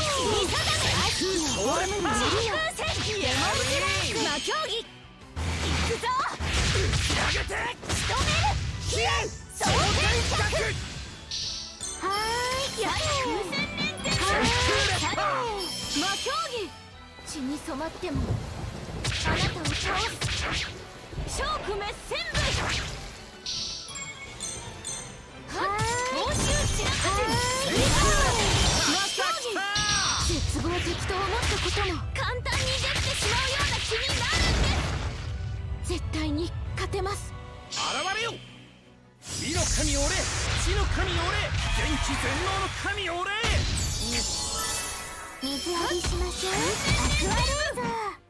S3: い切り定めアスキー
S1: 小レッパー
S3: 自分戦レモン魔競技行くぞ
S1: 仕上げて
S3: 仕留めるキュン総選択
S1: 逆
S3: はーい。や風船連結はーい魔競技血に染まってもあなたを倒すショークメッセンブはっ猛襲散らかせと思ったことも簡単にできてしまうような気になるんです。絶対に勝てます。
S1: 現れよ。美の神俺地の神俺元気全能の神俺
S2: 水浴びしましょう。アクアローザー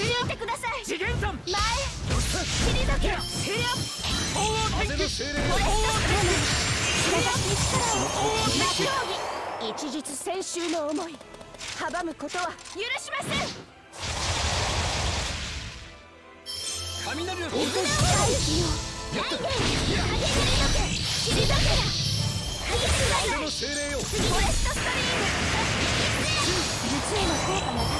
S3: 聞いてください。
S1: 次元山。
S3: 前切り抜けせや
S1: 風の精霊よ
S3: 魔競技一日千秋の思い。阻むことは許しません。
S2: 果が高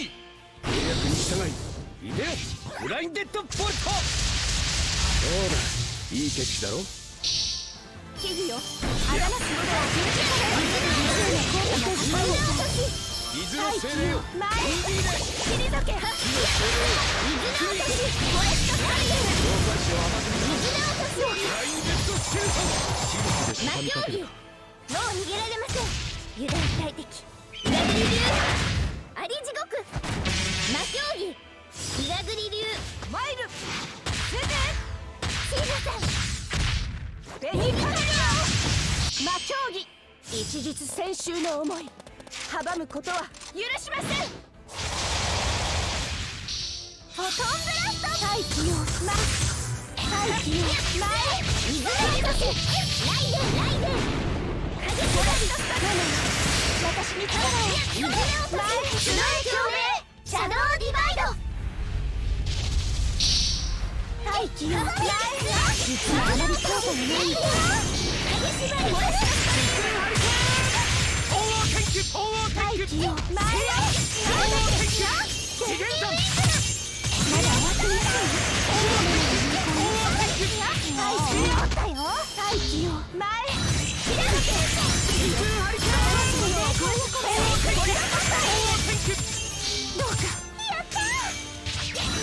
S2: い
S1: 契約に従いいでよブラインデッドボルト。そうだいい景色だろ。
S3: 木々よあだなすものを封じ込めよ
S2: 実への効果が高いみたい
S1: 水の精霊よ
S3: 前切り抜け水の落としフォレストーム
S1: 教科書を甘く見
S3: 水の落とし
S1: ブラインデッドシュート。
S3: 魔競技もう逃げられません。油断大敵。裏切り流あり地獄。魔競技裏切り流。マイル。出て。シーザさんベニカメラ魔競技一日千秋の思い。阻むことは許しません。フォトンブラスト。大気よま大気よ前水の落としライデンライデン。影フォレストス私に力を水の落としスノー共鳴シャドウディバイド。大気よ前
S2: 実はあまり効果がないみたい
S3: 影縛りフォレスト
S1: 王天気王天気
S3: 大気よ前
S1: 次元山
S2: まだ終わっていません
S3: 大気よったよ大気よ前切らなけ
S1: 時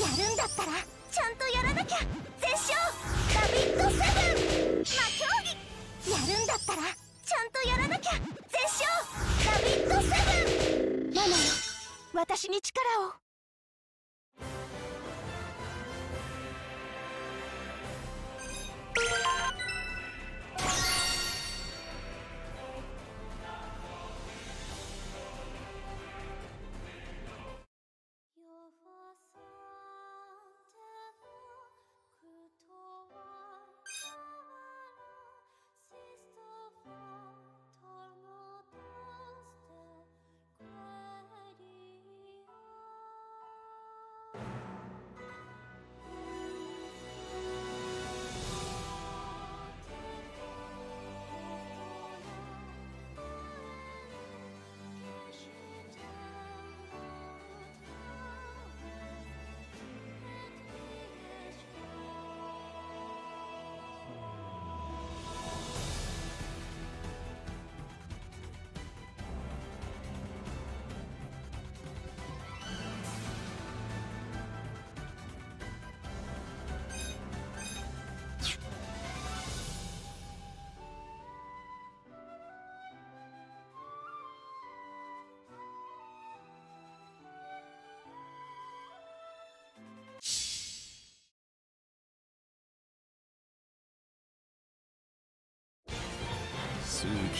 S3: やるんだったらちゃんとやらなきゃ絶勝ラビットセブン。魔競技。やるんだったらちゃんとやらなきゃ絶勝ラビットセブン。
S2: ママよ。私に力を。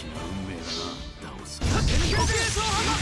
S4: 敵な運命だなダオス
S1: るぞうだ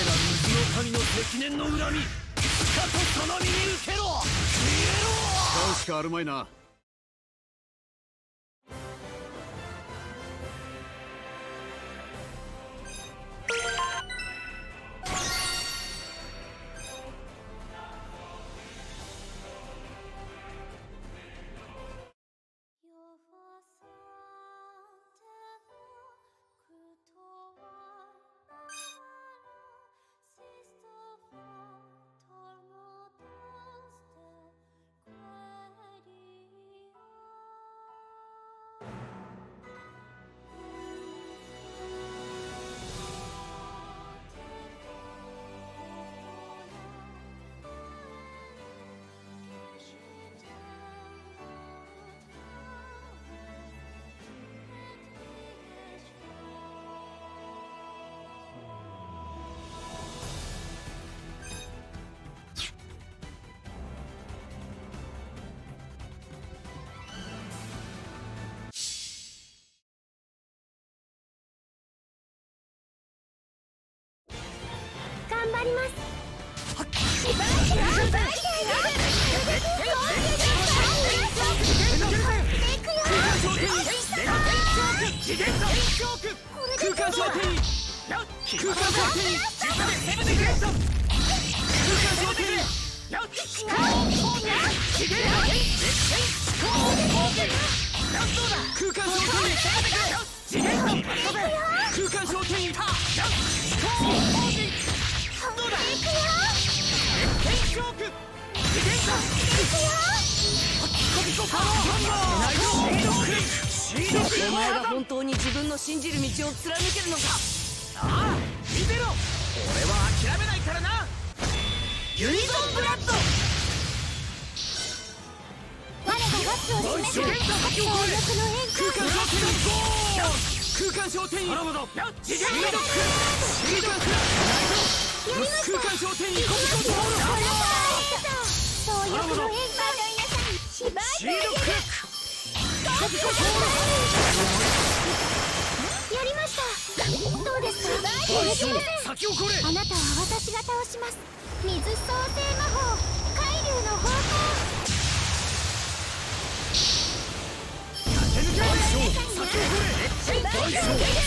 S1: 水の神の積年の恨み。しかとその身に受けろ。消
S7: 使うしかあるまいな。
S1: 空間焦点に空間焦点に空間焦点に空間焦点に空間焦点に
S2: お前が本当に自分の信じる道を貫けるのか。
S1: ああ見てろ。俺は諦めないからな。ユニゾンブラッド。
S3: 我がガッツを示す強力の変
S1: 空間焦点にゴー空間焦点に頼むぞ。次元のシードクラ空間焦点にコントロール
S3: そうよくの変化シバ
S1: シードクラック
S3: やりましたどうですか
S1: 大将先をこれ
S3: あなたは私が倒します水創生魔法海流の方
S1: 大将先をこれ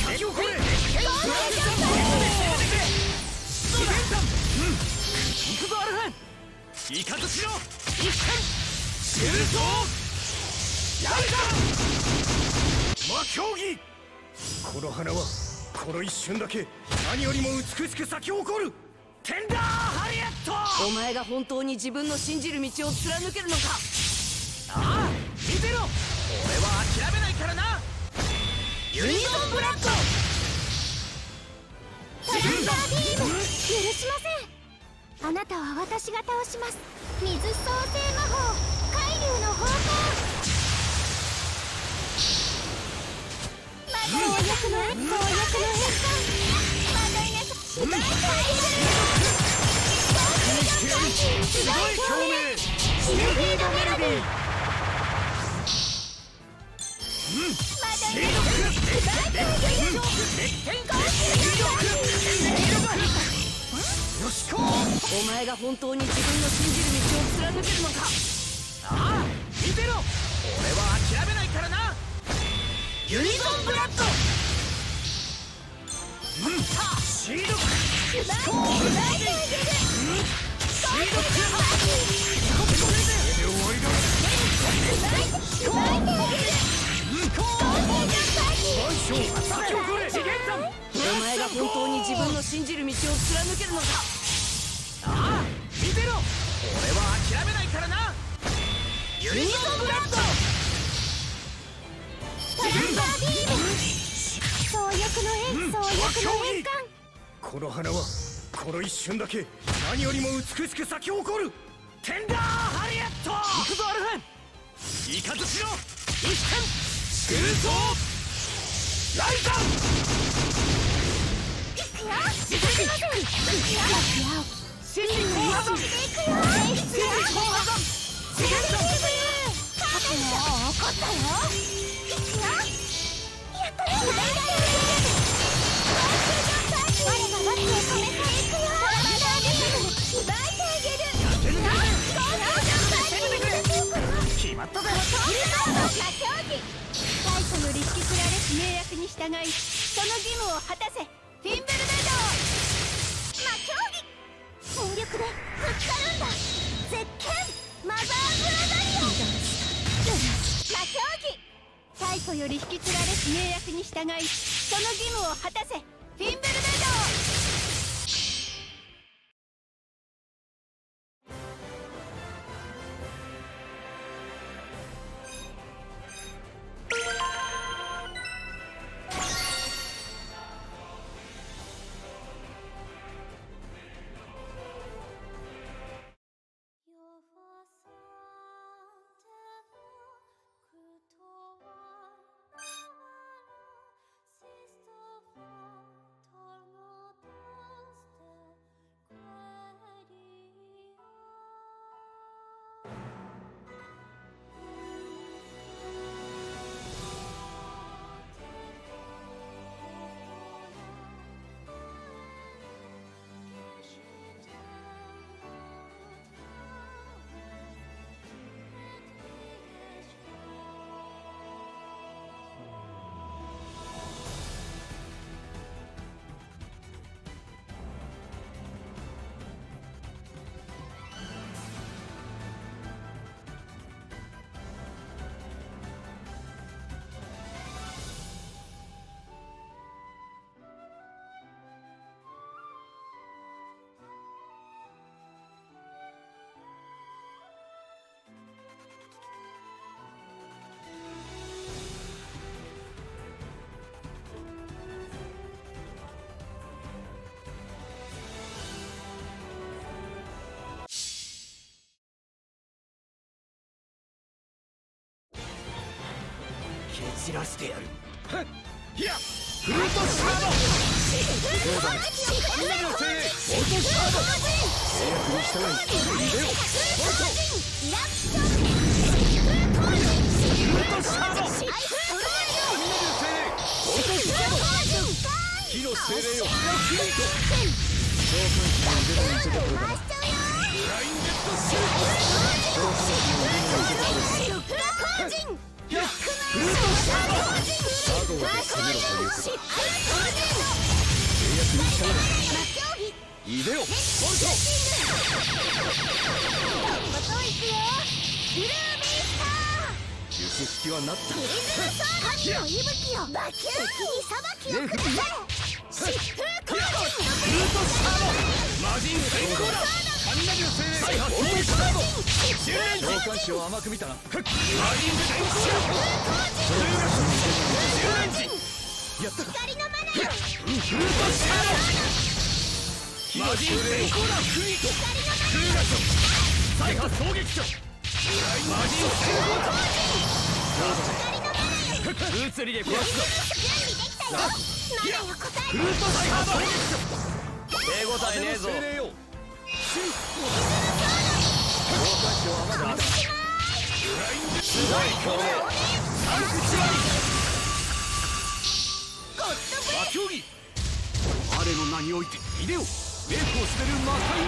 S1: 先をこれ行くぞアルフェン。イカズしろ。一点シュート魔競技この花はこの一瞬だけ何よりも美しく咲き誇る。テンダーハリエット！
S2: お前が本当に自分の信じる道を貫けるのか。
S1: ああ見てろ。俺は諦めないからな。ユニゾンブラッド！
S3: テンダービーム許しません。あなたは私が倒します。水創生魔法。海流の方向
S2: お前が本当に自分の信じる道を貫けるのか
S1: ああ見てろ俺は諦めないからなユニゾンブラッド。うん。シードクシーユニゾンブラッド
S4: この花は
S5: この一瞬だけ何よりも美しく咲き誇るテンダーハリエット行くぞアルファンイカズチの一点スクーソーライザン
S3: いくよ行きませんいくよ行くよシンジ
S8: 後破山
S3: シンジパーフェクト怒ったよいくよやったね
S2: 従いその義務を果たせフィンブルベル
S3: 魔競技全力でぶつかるんだ絶剣マザーブラザリオ魔競技
S2: 太古より引き継がれし盟約に従いその義務を果たせフィンブルベル
S5: 散らしてやる。いやフルートシャードフルートシャードみんなの。せいオートシャード火の。精霊よフリート召喚師の。腕の。見せ所だなブラインデッドシュート召喚師の。腕の。見せ所だ
S3: マナー
S5: フルートシャード魔人先行だ。物理で殺すぞ
S3: 準備できたよマナよ答
S5: フルート再発衝撃書手応えねえぞ我の名においてイデオメイクを滑る魔界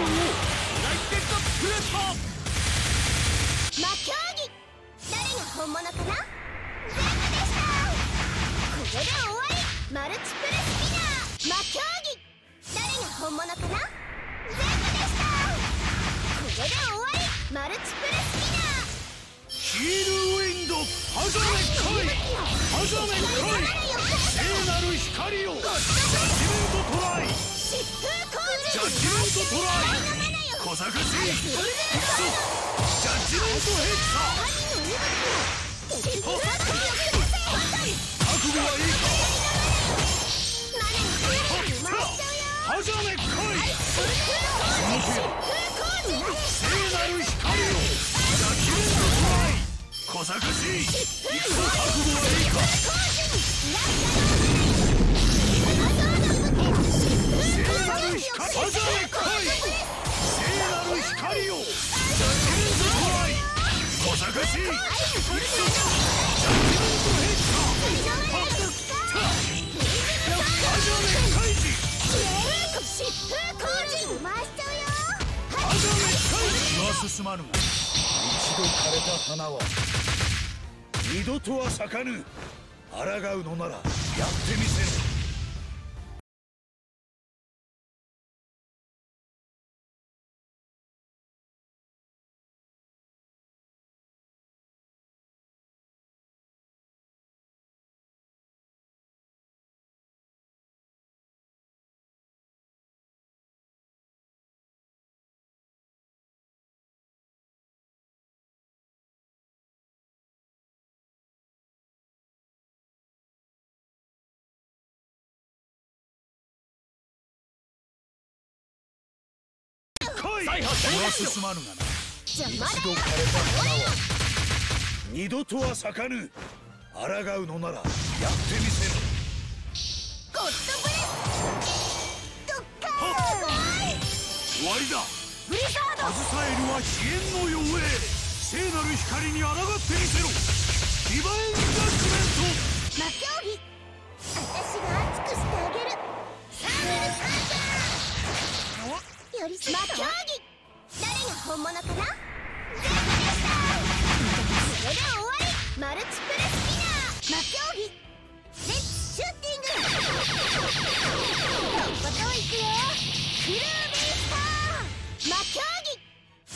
S5: 来い
S7: 気は進まぬ一度枯れた花は二度とは咲かぬ。抗うのならやってみせる
S3: ゴッドブレスドッカー
S4: 終わりだ。
S3: ブリザード
S4: アズサエルは支援の妖艶聖なる光に抗ってみせろ。ディバインジャッジメント
S3: 魔競技私が熱くしてあげる。サーベルカンターより魔本物かな？全部でした。それで終わり。マルチプレスピナー。魔競技。レッツシューティング。とことんいくよ。クルービースター。魔競技。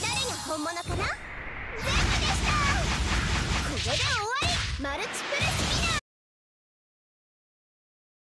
S3: 誰が本物かな？全部でした。これで終わり。マルチプレス